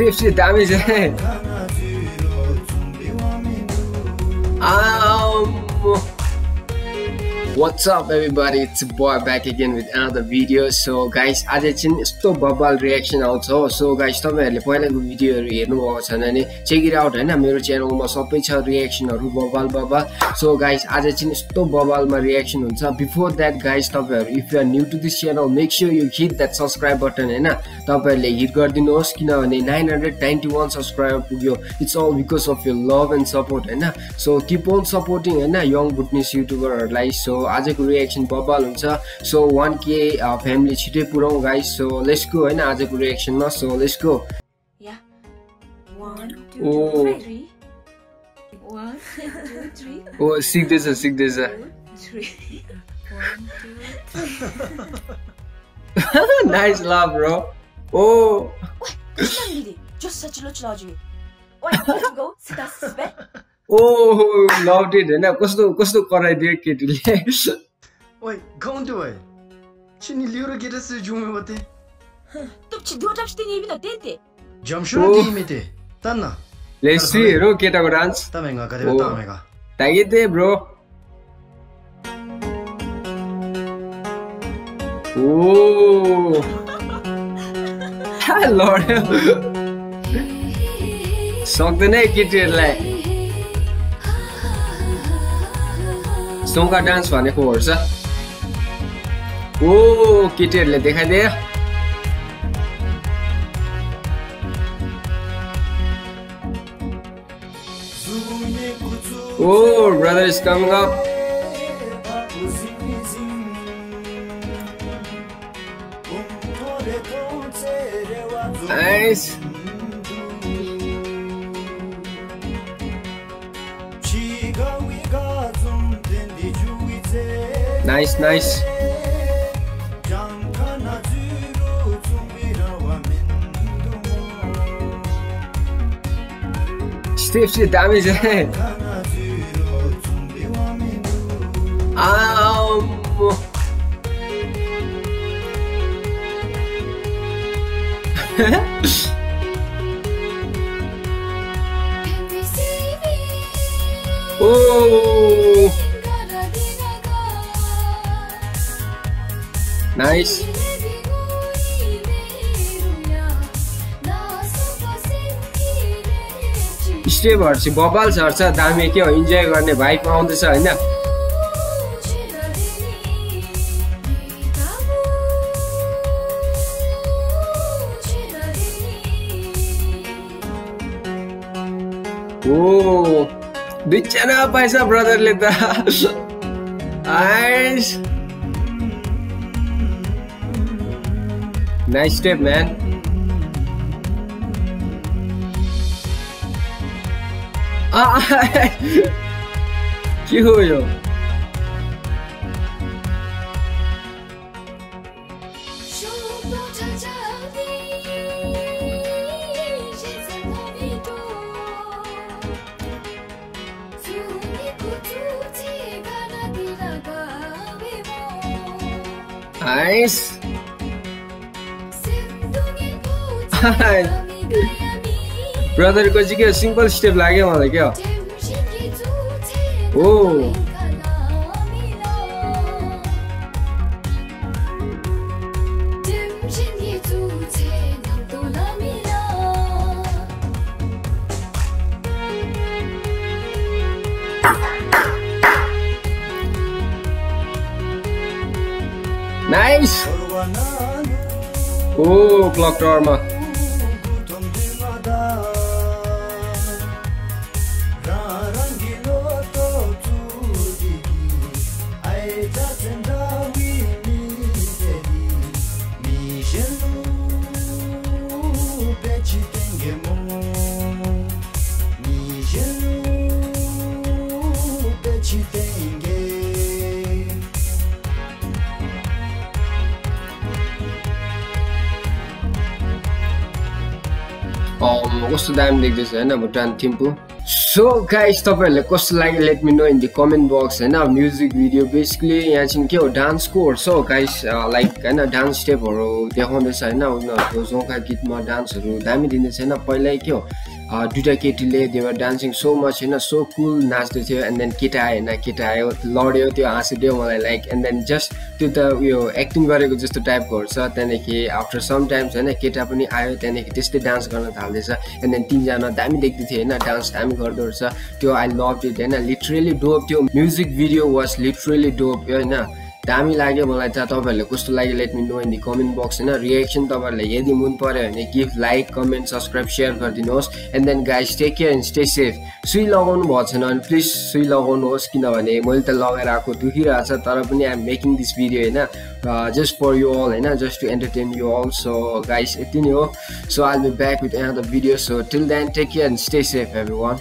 चाहिँ दामी छ What's up everybody, it's boy back again with another video. So guys, आज चाहिँ यस्तो बब्बाल रियाक्सन आउँछ हो सो गाइस तपाईँहरूले पहिलाको भिडियोहरू हेर्नुभएको छैन भने चेक इट आउट होइन मेरो च्यानलमा सबै छ रियाक्सनहरू बब्बाल बब्बाल सो गाइस आज चाहिँ यस्तो बब्बालमा रियाक्सन हुन्छ। बिफोर द्याट गाइस तपाईँहरू if you're new to this channel make sure you hit that subscribe button होइन? तपाईँहरूले हिट गरिदिनुहोस् किनभने nine hundred ninety one subscriber पुग्यो। It's all because of your love and support होइन? So keep on supporting होइन young बुटनिस युट्युबरहरूलाई so आजको रिएक्सन बब्बाल हुन्छ। सो वान के फ्यामिली छिटै पुऱ्याउँ गाइस सो लेट्स गो होइन आजको रिएक्सनमा सो लेट्स गो ओ सिक्दैछ सिक्दैछ Two, three. One, two. Nice love bro oh just such a little logic. Wait, let's go. Sit down, spit. ओ लभ इट होइन कस्तो कस्तो कराइदियो केटीले ओइ गाउँथ्यो भाइ चिनी लिएर गेटस जुमे बते chi dua tap shti ni bina tete. जमशुरा Oh. दिमेते तन्न हेरौँ केटाको डान्स तमेगा कते Oh. तमेगा तागिदे ब्रो ओ लड्यो सक्दैन है केटीहरूलाई सौका डान्स भनेको हो ओ केटीहरूले देखाइदिए Oh, brother is coming up. Nice. Nice, nice. Steve चाहिँ दामी छ आम्मो। स्टेपहरू बबाल झर्छ दामी के हो इन्जोय गर्ने भाइ पाउँदैछ होइन? ओ दुईजना पैसा ब्रदरले त। नाइस स्टेप म्यान के हो यो नाइस ब्रदरको चाहिँ के सिम्पल स्टेप लाग्यो मलाई क्या ओ नाइस ओ क्लक टावरमा कस्तो दामी देख्दैछ होइन भुटान थिम्पू। सो गाइस तपाईँहरूले कस्तो लाग्यो? Let me know in the comment box होइन? म्युजिक भिडियो बेसिकली यहाँ चाहिँ के हो? डान्स कोर्स हो गाइस लाइक होइन डान्स स्टेपहरू देखाउँदैछ होइन? उनीहरूको जोका गीतमा डान्सहरू दामी दिँदैछ होइन? पहिल्यै के हो? दुइटा केटीले they were dancing so much होइन सो कुल नाच्दै थियो एन्ड देन केटा आयो होइन केटा आयो लड्यो त्यो हाँसिदियो मलाई लाइक एन्ड देन जस्ट त्यो त उयो एक्टिङ गरेको जस्तो टाइपकोहरू छ त्यहाँदेखि आफ्टर सम टाइम्स होइन केटा पनि आयो त्यहाँदेखि त्यस्तै डान्स गर्न थाल्दैछ एन्ड देन तिनजना दामी देख्दै थियो होइन डान्स दामी गर्दो रहेछ त्यो आई लभ इट होइन लिटरली डोप त्यो music video was literally dope होइन दामी लाग्यो मलाई त तपाईँहरूले कस्तो लाग्यो? Let me know in the comment box होइन? रिएक्सन तपाईँहरूले यदि मन पऱ्यो भने gift like comment subscribe share गरिदिनुहोस्। And then guys take care and stay safe सुई लगाउनु भएको छैन भने प्लिज सुई लगाउनुहोस् किनभने मैले त लगाएर आएको दुखिरहेको छ तर पनि आइएम मेकिङ दिस भिडियो होइन? जस्ट फर यु अल होइन? Just to entertain you all so guys यति नै हो। So I be back with another video so till then take care and stay safe everyone